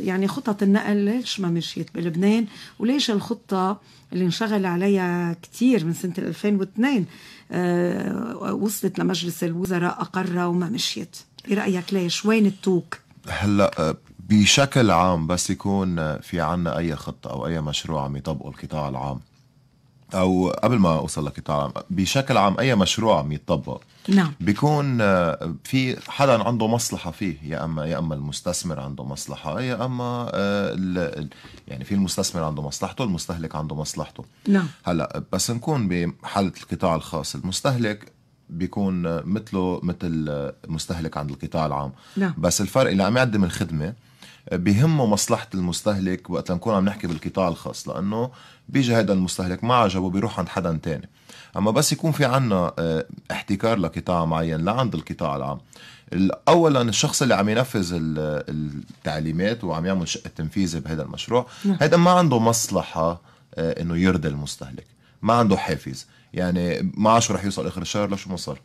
يعني خطط النقل ليش ما مشيت بلبنان؟ وليش الخطة اللي انشغل عليها كثير من سنة 2002 آه، وصلت لمجلس الوزراء أقرها وما مشيت؟ برأيك ليش؟ وين التوك؟ هلأ آه، بشكل عام بس يكون في عنا أي خطة أو أي مشروع عم يطبقه القطاع العام. أو قبل ما أوصل لقطاع العام بشكل عام أي مشروع عم يتطبق نعم. بيكون آه، في حدا عنده مصلحة فيه يا اما يا أما المستثمر عنده مصلحة يا أما آه، يعني في المستثمر عنده مصلحته المستهلك عنده مصلحته. نعم. هلأ بس نكون بحالة القطاع الخاص المستهلك بيكون مثله مثل مستهلك عند القطاع العام. نعم. بس الفرق اللي عم يقدم الخدمة بيهمه مصلحة المستهلك وقت نكون عم نحكي بالقطاع الخاص لأنه بيجي هذا المستهلك ما عجبه بيروح عند حدا تاني. أما بس يكون في عنا آه، احتكار لقطاع معين لعند القطاع العام. اولا الشخص اللي عم ينفذ التعليمات وعم يعمل شق التنفيذي بهذا المشروع نعم. هذا ما عنده مصلحة آه، إنه يرضي المستهلك. ما عنده حافز. يعني ما شو رح يوصل آخر الشهر لشو ما صار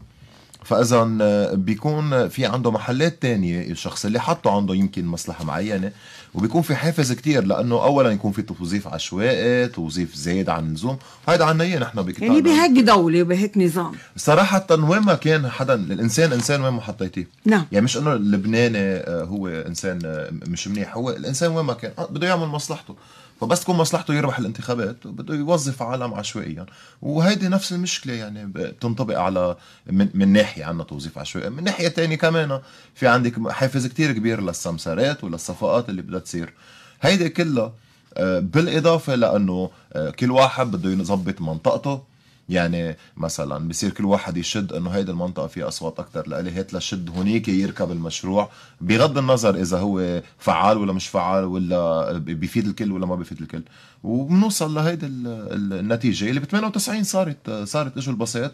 فإذا آه، بيكون في عنده محلات تانية الشخص اللي حطه عنده يمكن مصلحة معينة وبيكون في حافز كتير لأنه اولا يكون في توظيف عشوائي توظيف زايد عن اللزوم وهيدا عنا اياه نحن بكتابنا يعني بهيك دولة وبهيك نظام. صراحة وين ما كان حدا الإنسان إنسان وين ما حطيتيه. نعم. يعني مش إنه اللبناني آه، هو إنسان آه، مش منيح هو الإنسان وين ما كان بده يعمل مصلحته. فبس تكون مصلحته يربح الانتخابات بده يوظف عالم عشوائيا. وهيدي نفس المشكلة يعني بتنطبق على من, من ناحية عنا توظيف عشوائي من ناحية تانية كمان. في عندك حافز كتير كبير للسمسارات وللصفقات اللي بدها تصير. هيدي كلها آه، بالإضافة لأنه آه، كل واحد بده يظبط منطقته. يعني مثلا بصير كل واحد يشد إنه هيدي المنطقة فيها أصوات أكثر لإلي هات لشد هونيك يركب المشروع بغض النظر إذا هو فعال ولا مش فعال ولا بيفيد الكل ولا ما بيفيد الكل. وبنوصل لهيدي النتيجة اللي ب 98 صارت صارت إجوا الباصات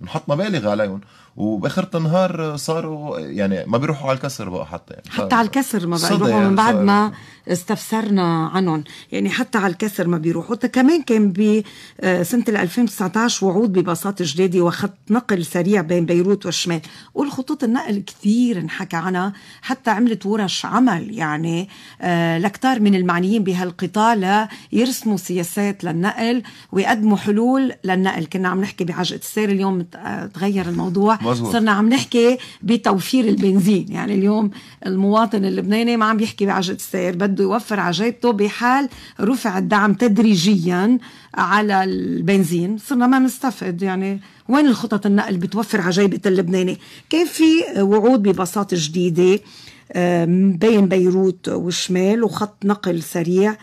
ونحط مبالغ عليهم. وبآخر النهار صاروا يعني ما بيروحوا على الكسر بقى حتى يعني. حتى على الكسر ما بيروحوا من بعد ما استفسرنا عنهم. يعني حتى على الكسر ما بيروحوا. كمان كان بسنه 2019 وعود بباصات جديده وخط نقل سريع بين بيروت والشمال والخطوط النقل كثير انحكى عنها حتى عملت ورش عمل يعني آه، لكتار من المعنيين بهالقطاع ليرسموا سياسات للنقل ويقدموا حلول للنقل. كنا عم نحكي بعجقة السير اليوم تغير الموضوع. مزبوط. صرنا عم نحكي بتوفير البنزين. يعني اليوم المواطن اللبناني ما عم بيحكي بعجقة السير بده يوفر عجيبته بحال رفع الدعم تدريجيا على البنزين. صرنا ما نستفد يعني وين الخطط النقل بتوفر عجيبة اللبناني؟ كان في وعود بباصات جديدة بين بيروت والشمال وخط نقل سريع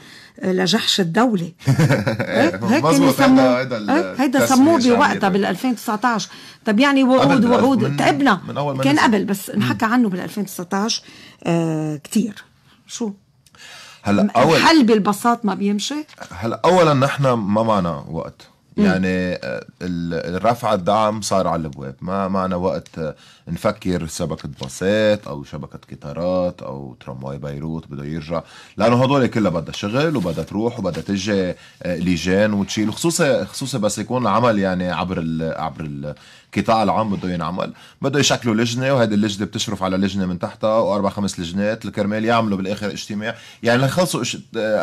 لجحش الدولة؟ هيك هيدا هيدا سموه بوقتها بال 2019 طب يعني وعود وعود. تعبنا. من أول كان قبل بس انحكى عنه بال 2019 آه كثير شو؟ هلا اول الحل بالبساط ما بيمشي؟ هلا اولا نحن ما معنا وقت. يعني آه، الرفع الدعم صار على الابواب ما معنا وقت آه، نفكر شبكه باصات أو شبكه قطارات أو ترامواي بيروت بده يرجع. لأنه هدول كلها بدها شغل وبدها تروح وبدها تجي آه، لجان وتشيل. خصوصا خصوصا بس يكون العمل يعني عبر ال عبر القطاع العام بده ينعمل. بده يشكلوا لجنة وهذه اللجنة بتشرف على لجنة من تحتها وأربع خمس لجنات الكرمال يعملوا بالآخر اجتماع. يعني ليخلصوا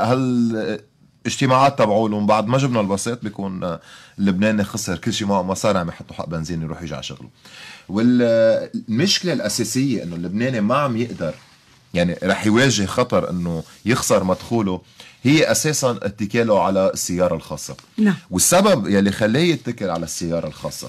هل اجتماعات تبعولهم بعد ما جبنا البسيط بيكون اللبناني خسر كل شيء معه مصاري عم يحطوا حق بنزين يروح يجي على شغله. والمشكلة الأساسية إنه اللبناني ما عم يقدر يعني رح يواجه خطر إنه يخسر مدخوله هي أساسا اتكاله على السيارة الخاصة. نعم. والسبب يلي خليه يتكل على السيارة الخاصة.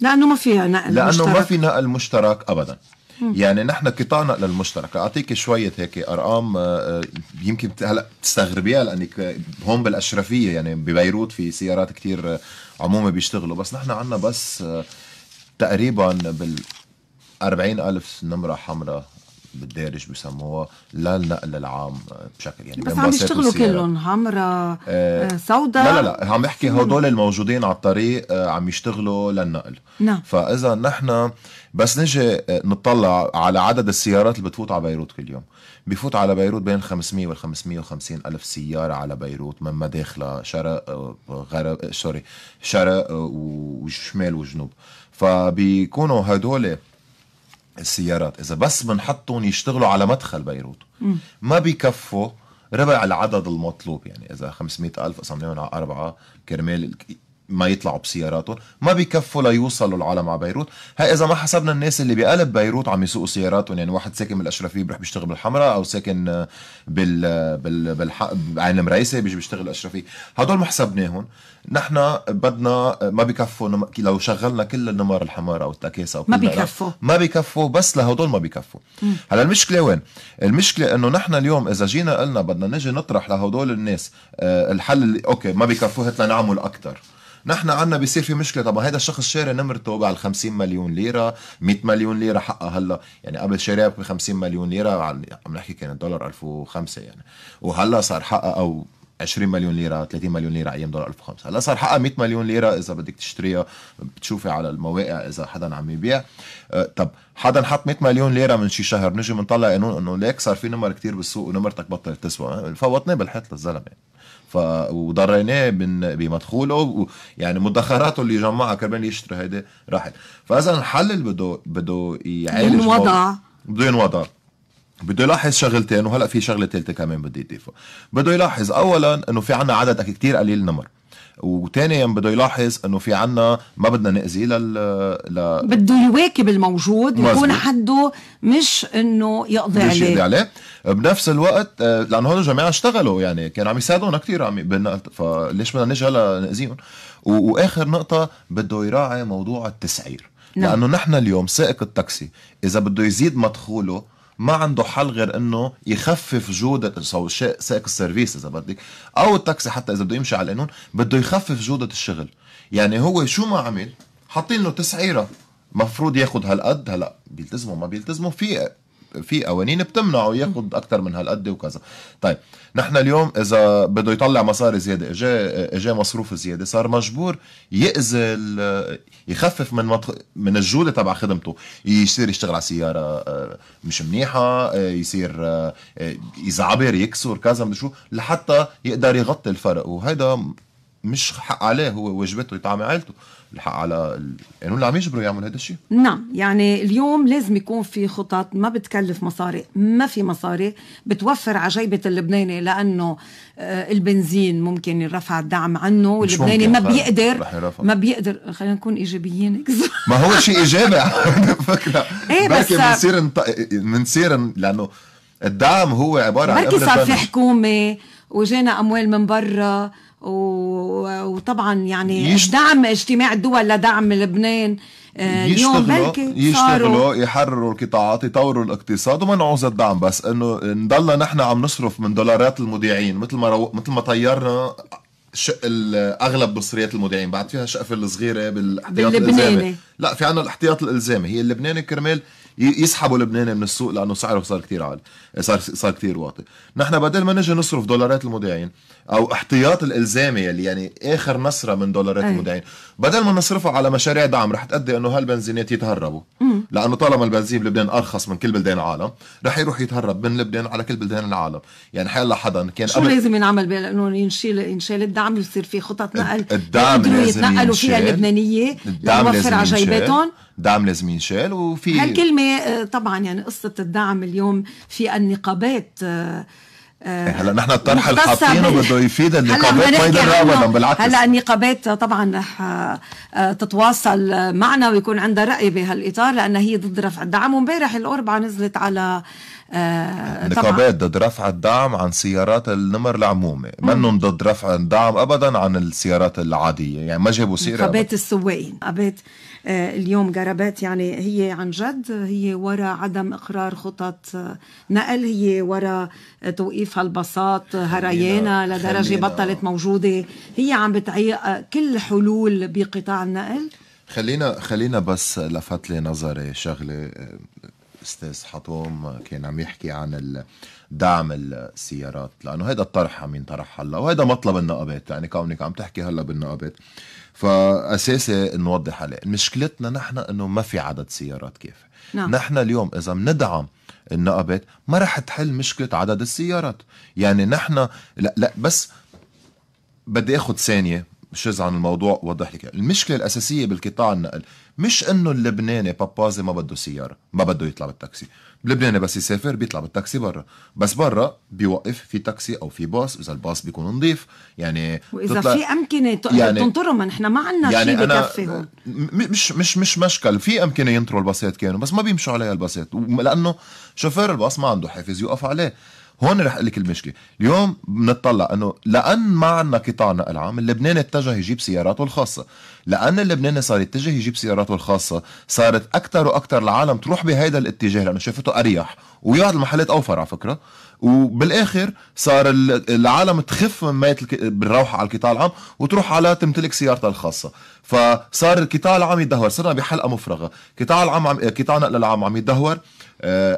لأنه ما فيها نقل لأنه مشترك. ما في نقل مشترك ابدا. يعني نحن قطعنا للمشترك أعطيك شوية هيك أرقام آه، آه، يمكن هلأ تستغربيها لأنك هون بالأشرفية يعني ببيروت في سيارات كتير آه، عمومي بيشتغلوا. بس نحن عنا بس تقريبا بال 40 ألف نمرة حمراء. بالدارج بسموها للنقل العام بشكل يعني بس عم يشتغلوا كلهم حمراء آه سوداء. لا لا لا عم بحكي هدول الموجودين على الطريق آه عم يشتغلوا للنقل. نعم. فإذا نحن بس نجي نطلع على عدد السيارات اللي بتفوت على بيروت كل يوم. بفوت على بيروت بين 500 وال 550 ألف سيارة على بيروت من مداخلها شرق غرب سوري شرق وشمال وجنوب. فبيكونوا هدول السيارات. إذا بس بنحطهم يشتغلوا على مدخل بيروت ما بيكفوا ربع العدد المطلوب. يعني إذا 500 ألف قسمناهم على اربعه كرمال ما يطلعوا بسياراتهم ما بيكفوا ليوصلوا العالم على بيروت. هاي إذا ما حسبنا الناس اللي بقلب بيروت عم يسوقوا سياراتهم يعني واحد ساكن بالأشرفية بيروح بيشتغل بالحمراء أو ساكن بال بال بالح... بعين المريسه بيجي بيشتغل بالاشرفيه هدول ما حسبناهم. نحن بدنا ما بيكفوا لو شغلنا كل النمر الحمار أو التكاسة أو ما بيكفوا. ما بيكفوا بس لهدول ما بيكفوا. هلا المشكلة وين؟ المشكلة إنه نحن اليوم إذا جينا قلنا بدنا نجي نطرح لهدول الناس آه، الحل اللي أوكي ما بيكفوا هات لنعمل أكثر نحن عنا بيصير في مشكلة. طب هذا الشخص شاري نمرته على 50 مليون ليرة 100 مليون ليرة حقها هلا. يعني قبل شاريها ب 50 مليون ليرة عم نحكي كان الدولار 1005 يعني. وهلا صار حقها أو 20 مليون ليرة 30 مليون ليرة أيام دولار 1005 هلا صار حقها 100 مليون ليرة إذا بدك تشتريها بتشوفي على المواقع إذا حدا عم يبيع. أه طب حدا حط 100 مليون ليرة من شي شهر نجي بنطلع قانون إنه ليك صار في نمر كتير بالسوق ونمرتك بطلت تسوى. فوتناه بالحيط للزلمة. وضريناه بمدخوله. يعني مدخراته اللي جمعها كرمال يشتري هيدي راحت. فإذا الحل اللي بده بده يعالج ينوضع بده ينوضع بده يلاحظ شغلتين وهلأ في شغلة ثالثه كمان بدي اضيفها بده يلاحظ اولا إنه في عنا عدد كتير قليل نمر. وثانيا بده يلاحظ إنه في عنا ما بدنا نأذي لل ل... بده يواكب الموجود يكون حده مش إنه يقضي عليه يقضي عليه. بنفس الوقت آه، لأنه هول الجماعه اشتغلوا يعني كانوا عم يساعدونا كثير عم بالنقل فليش بدنا نجي هلا نأذيهم وآخر نقطة بده يراعي موضوع التسعير. نعم. لأنه نحن اليوم سائق التاكسي إذا بده يزيد مدخوله ما عنده حل غير إنه يخفف جودة سائق السيرفيس إذا بدك أو التاكسي حتى إذا بده يمشي على القانون بده يخفف جودة الشغل. يعني هو شو ما عمل حاطين له تسعيرة مفروض ياخذ هالقد هلا بيلتزموا ما بيلتزموا في في قوانين بتمنعه ياخذ أكثر من هالقد وكذا. طيب نحن اليوم إذا بده يطلع مصاري زيادة اجى اجى مصروف زيادة صار مجبور يأذي يخفف من مطخ... من الجودة تبع خدمته. يصير يشتغل على سيارة آه، مش منيحة آه، يصير آه، يزعبر يكسر كذا شو لحتى يقدر يغطي الفرق. وهذا مش حق عليه هو واجبته يطعم عائلته الحق على القانون اللي عم يجبره يعمل هذا الشيء. نعم يعني اليوم لازم يكون في خطط ما بتكلف مصاري ما في مصاري بتوفر على جيبة اللبناني لأنه آه، البنزين ممكن يرفع الدعم عنه واللبناني ما بيقدر ما بيقدر. خلينا نكون إيجابيين ما هو شيء إيجابي فكرة. إيه بس بنصير بنصير لأنه الدعم هو عبارة عن بركي صار في حكومة وجينا أموال من برا. وطبعا يعني يشت... دعم اجتماع الدول لدعم لبنان. آه، اليوم بلكي يشتغلوا يحرروا القطاعات يطوروا الاقتصاد وما نعوز الدعم بس. إنه نضلنا نحن عم نصرف من دولارات المذيعين مثل ما رو... مثل ما طيرنا شق اغلب مصريات المذيعين بعد فيها شقفه الصغيرة بالإحتياط الإلزامي. لا في عنا الاحتياط الإلزامي. هي اللبناني كرمال يسحبوا لبنان من السوق لأنه سعره صار كتير عالي صار صار كثير واطي نحن بدل ما نجي نصرف دولارات المودعين أو احتياط الإلزامي يلي يعني آخر نصرة من دولارات أي. المودعين بدل ما نصرفها على مشاريع دعم رح تؤدي إنه هالبنزينات يتهربوا. لأنه طالما البنزين بلبنان أرخص من كل بلدان العالم رح يروح يتهرب من لبنان على كل بلدان العالم. يعني حيلا حدا كان شو لازم ينعمل انه ينشيل ينشال الدعم يصير في خطط نقل. الدعم لازم يتنقلوا فيها اللبنانية الدعم لازم على جيبتهم دعم لازم ينشال وفي هالكلمة آه، طبعا يعني قصة الدعم اليوم في النقابات آه، هلا نحن الطرح اللي حاطينه بده يفيد النقابات ما يضر ابدا بالعكس. هلا النقابات طبعا رح تتواصل معنا ويكون عندها رأي بهالإطار لأن هي ضد رفع الدعم. وامبارح الاوربعه نزلت على نقابات ضد رفع الدعم عن سيارات النمر العمومي منهم ضد رفع الدعم ابدا عن السيارات العادية. يعني ما جابوا سيرة نقابات السواقين. نقابات آه، اليوم جربات يعني هي عن جد هي وراء عدم إقرار خطط آه، نقل هي وراء توقيف هالباصات هريانة لدرجة بطلت موجودة. هي عم بتعيق كل حلول بقطاع النقل. خلينا خلينا بس لفت لي نظري شغلة آه، أستاذ حطوم كان عم يحكي عن دعم السيارات لأنه هذا الطرح عم ينطرح هلأ وهذا مطلب النقابات يعني كونك عم تحكي هلأ بالنقابات. فأساسي نوضح عليه مشكلتنا نحن إنه ما في عدد سيارات كافي. نعم. نحن اليوم إذا بندعم النقابات ما رح تحل مشكلة عدد السيارات. يعني نحن لا لا بس بدي آخذ ثانية شز عن الموضوع وضح لك. المشكلة الأساسية بالقطاع النقل مش إنه اللبناني بابازي ما بده سيارة ما بده يطلع بالتاكسي. اللبناني بس يسافر بيطلع بالتاكسي برا. بس برا بيوقف في تاكسي أو في باص إذا الباص بيكون نظيف يعني وإذا في أمكنة يعني تنطروا ما نحن ما عندنا يعني شيء بكفي هون. مش مش مش مشكل. في أمكنة ينطروا الباصات كانوا بس ما بيمشوا عليها الباصات. لأنه شوفير الباص ما عنده حافز يوقف عليه. هون رح أقول لك المشكلة. اليوم بنطلع إنه لأن ما عندنا قطاع نقل عام اللبناني اتجه يجيب سياراته الخاصة. لأن اللبناني صار يتجه يجيب سياراته الخاصة صارت أكثر وأكثر العالم تروح بهيدا الاتجاه لأنه شافته أريح. ويقعد المحلات أوفر على فكرة. وبالآخر صار العالم تخف من مية بالروحة على القطاع العام وتروح على تمتلك سيارتها الخاصة. فصار القطاع العام يدهور صرنا بحلقة مفرغة. قطاع العام قطاع نقل العام عم يدهور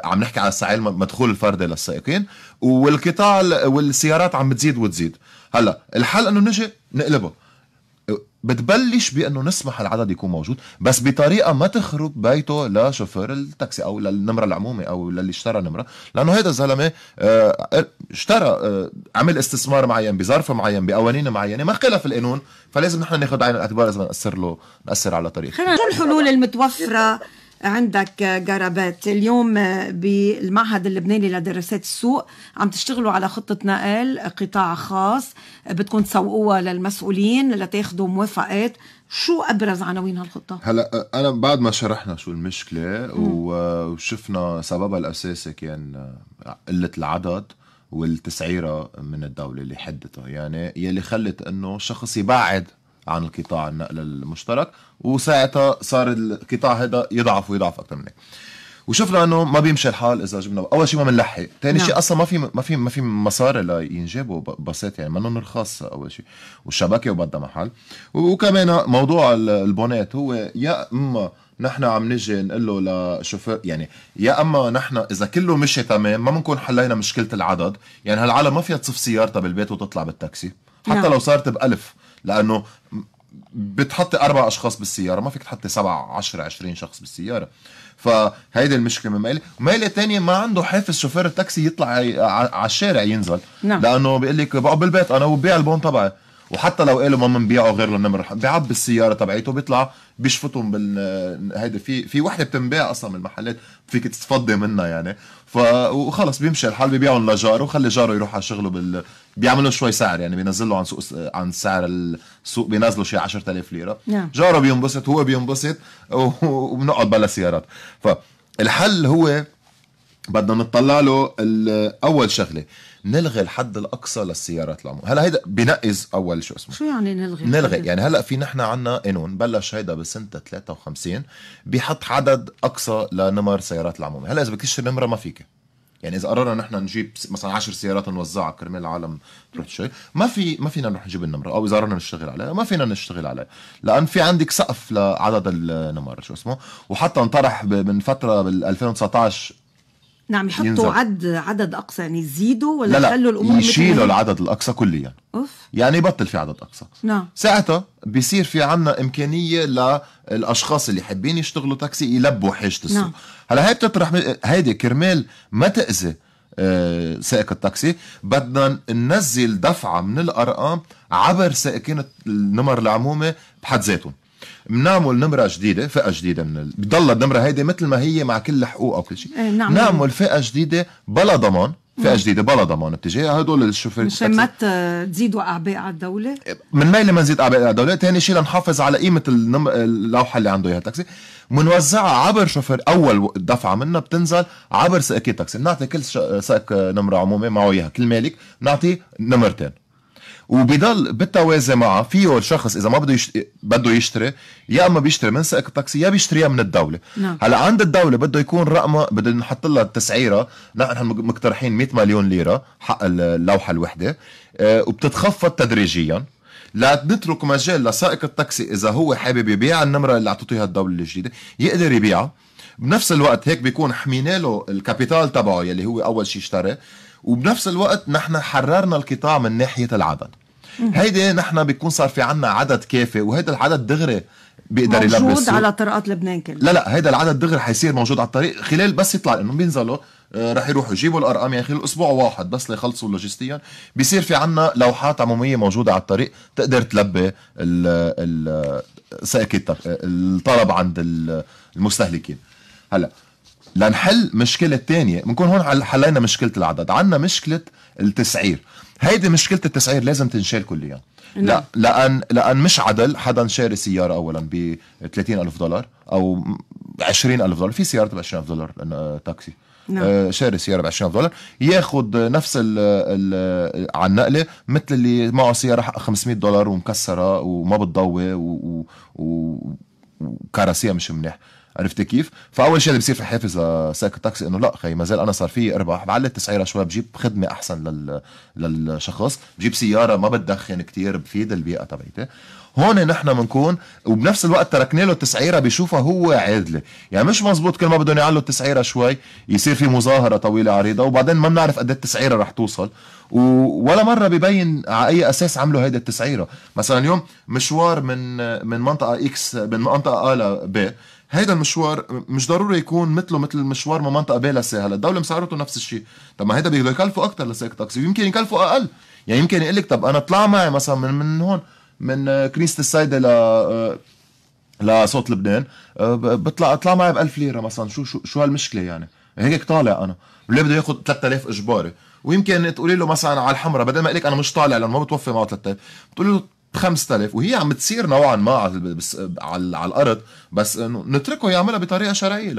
عم نحكي على السعي المدخول الفردي للسائقين والقطاع والسيارات عم بتزيد وتزيد. هلا الحل إنه نجي نقلبه. بتبلش بإنه نسمح العدد يكون موجود بس بطريقة ما تخرب بيته لشوفير التاكسي أو للنمرة العمومي أو للي اشترى نمرة. لأنه هذا الزلمه آه، اشترى آه، عمل استثمار معين بظرف معين بقوانين معينة ما خلف القانون فلازم نحن ناخذ عين الأعتبار اذا ناثر له ناثر على طريقه. خلينا الحلول المتوفرة. عندك جرابات. اليوم بالمعهد اللبناني لدراسات السوق عم تشتغلوا على خطة نقل قطاع خاص. بدكم تسوقوها للمسؤولين لتاخذوا موافقات. شو أبرز عناوين هالخطة؟ هلا أنا بعد ما شرحنا شو المشكلة وشفنا سببها الأساسي كان قلة العدد والتسعيرة من الدولة اللي حدتها يعني يلي خلت إنه شخص يبعد عن القطاع النقل المشترك وساعتها صار القطاع هذا يضعف ويضعف أكثر من هيك وشفنا إنه ما بيمشي الحال إذا جبنا أول شيء ما بنلحق. ثاني شيء نعم. أصلا ما في ما في ما في مصاري لينجابوا باصات يعني منهم رخاص أول شيء والشبكة وبدها محل. وكمان موضوع البونات هو يا إما نحن عم نجي نقول له لشوفير يعني يا إما نحن إذا كله مشي تمام ما بنكون حلينا مشكلة العدد. يعني هالعالم ما فيها تصف سيارتها بالبيت وتطلع بالتاكسي. حتى نعم. لو صارت بألف. لأنه بتحطي أربع أشخاص بالسيارة ما فيك تحطي سبع 10 20 شخص بالسيارة. فهيدي المشكلة من ميلة وميلة تانية ما عنده حافز شوفير التاكسي يطلع على الشارع ينزل. نعم. لأنه بيقول لك بقعد بالبيت أنا وبيع البون تبعي. وحتى لو قالوا ما بنبيعه غير للنمر بيعبي السياره تبعيته بيطلع بيشفطهم بال هيدي في في وحدة بتنباع أصلا من المحلات فيك تتفضي منها يعني. ف وخلص بيمشي الحال بيبيعهم لجاره وخلي جاره يروح على شغله بال بيعملوا شوي سعر يعني بينزل له عن سوق عن سعر السوق بينزلوا شيء 10000 ليرة. نعم. جاره بينبسط هو بينبسط وبنقعد بلا سيارات. فالحل هو بدنا نطلع له أول شغلة. نلغي الحد الأقصى للسيارات العموميه هلا هيدا بنقز أول شو اسمه. شو يعني نلغي نلغي. يعني هلا في نحن عنا قانون بلش هيدا بسنه 53 بيحط عدد أقصى لنمر سيارات العموميه هلا إذا بدك تشتري نمره ما فيك. يعني إذا قررنا نحن نجيب مثلا 10 سيارات نوزعها كرمال العالم تروح تشتري. ما في ما فينا نروح نجيب النمرة. أو إذا قررنا نشتغل عليها ما فينا نشتغل عليها. لأن في عندك سقف لعدد النمر شو اسمه؟ وحتى انطرح من فترة بال 2019 نعم يحطوا ينزل. عد عدد أقصى يعني يزيدوا ولا لا يخلوا الأمور يشيلوا العدد الأقصى كليا. أوف. يعني يبطل في عدد أقصى. نعم. ساعتها بيصير في عنا إمكانية للأشخاص اللي حابين يشتغلوا تاكسي يلبوا حاجة السوق. نعم. هلا هي بتطرح هيدي كرمال ما تأذي آه، سائق التاكسي. بدنا ننزل دفعة من الأرقام عبر سائقين النمر العمومه بحد ذاتهم. بنعمل نمرة جديدة فئة جديدة من ال... بتضل النمرة هيدي مثل ما هي مع كل حقوقها وكل شيء. إيه، نعم نعمل فئة جديدة بلا ضمان فئة جديدة بلا ضمان بتجي هدول الشوفير مشان ما تزيدوا أعباء على الدولة. من ميلة ما نزيد أعباء على الدولة ثاني شيء لنحافظ على قيمة النم... اللوحة اللي عنده إياها التاكسي بنوزعها عبر شوفير أول دفعة منها بتنزل عبر سائقي تاكسي. بنعطي كل سائق نمرة عمومي معه إياها كل مالك بنعطيه نمرتين. وبضل بالتوازي معه. فيه الشخص إذا ما بده يشتري بده يشتري يا أما بيشتري من سائق التاكسي يا بيشتريها من الدولة. نعم. هلأ عند الدولة بده يكون رقمها بده نحط لها التسعيره نحن مقترحين 100 مليون ليرة حق اللوحة الوحدة. آه، وبتتخفض تدريجيا. لا نترك مجال لسائق التاكسي إذا هو حابب يبيع النمرة اللي اعطته الدولة الجديدة. يقدر يبيعها. بنفس الوقت هيك بيكون حمينا له ال capital تبعه يلي هو أول شيء اشترى. وبنفس الوقت نحن حررنا القطاع من ناحية العدد. هيدي نحن بيكون صار في عنا عدد كافي وهيدا العدد دغري بيقدر يلبس موجود على طرقات لبنان كله لا لا هيدا العدد دغري حيصير موجود على الطريق خلال بس يطلع إنه بينزلوا آه، رح يروحوا يجيبوا الأرقام يعني خلال أسبوع واحد بس ليخلصوا لوجستيا. بيصير في عنا لوحات عمومية موجودة على الطريق تقدر تلبي ساكت الطلب عند المستهلكين. هلا لنحل مشكلة تانية. بنكون هون حلينا مشكلة العدد. عنا مشكلة التسعير. هيدي مشكلة التسعير لازم تنشال كليا. لا نعم. لأن لأن مش عدل حدا شاري سيارة أولا ب 30 ألف دولار أو 20 ألف دولار. في سيارة ب 20 ألف دولار تاكسي. نعم. آه، شاري سيارة ب 20000 دولار. ياخذ نفس ال ال على النقلة مثل اللي معه سيارة حق 500 دولار ومكسرة وما بتضوي وكراسيها مش منيح. عرفت كيف؟ فأول شيء اللي بصير في حافز لسائق التاكسي إنه لا خي ما زال أنا صار في اربح بعلي تسعيرها شوي بجيب خدمة أحسن لل... للشخص بجيب سيارة ما بتدخن كتير بفيد البيئة تبعيتي. هون نحن بنكون وبنفس الوقت تركنا له التسعيره بيشوفها هو عادلة. يعني مش مزبوط كل ما بدهم يعلوا التسعيره شوي يصير في مظاهرة طويلة عريضة وبعدين ما بنعرف قد إيه التسعيره رح توصل. ولا مرة ببين على أي أساس عملوا هيدي التسعيره مثلا اليوم مشوار من من منطقة إكس من منطقة ا لب هيدا المشوار مش ضروري يكون مثله مثل المشوار من منطقه ب لسي هلا الدولة مسعرته نفس الشيء. طب ما هيدا بده يكلفوا أكثر لسائق تاكسي. يمكن يكلفوا أقل. يعني يمكن يقول لك طب أنا اطلع معي مثلا من من هون من كنيسة السيدة ل لصوت لبنان. بطلع اطلع معي ب 1000 ليرة مثلا. شو شو شو هالمشكلة يعني؟ هيك طالع أنا. اللي بده ياخذ 3000 إجباري؟ ويمكن تقولي له مثلا على الحمراء بدل ما لك أنا مش طالع لأنه ما بتوفي معه 3000 بتقولي له 5000 وهي عم تصير نوعا ما على, الأرض بس إنه نتركه يعملها بطريقة شرعية.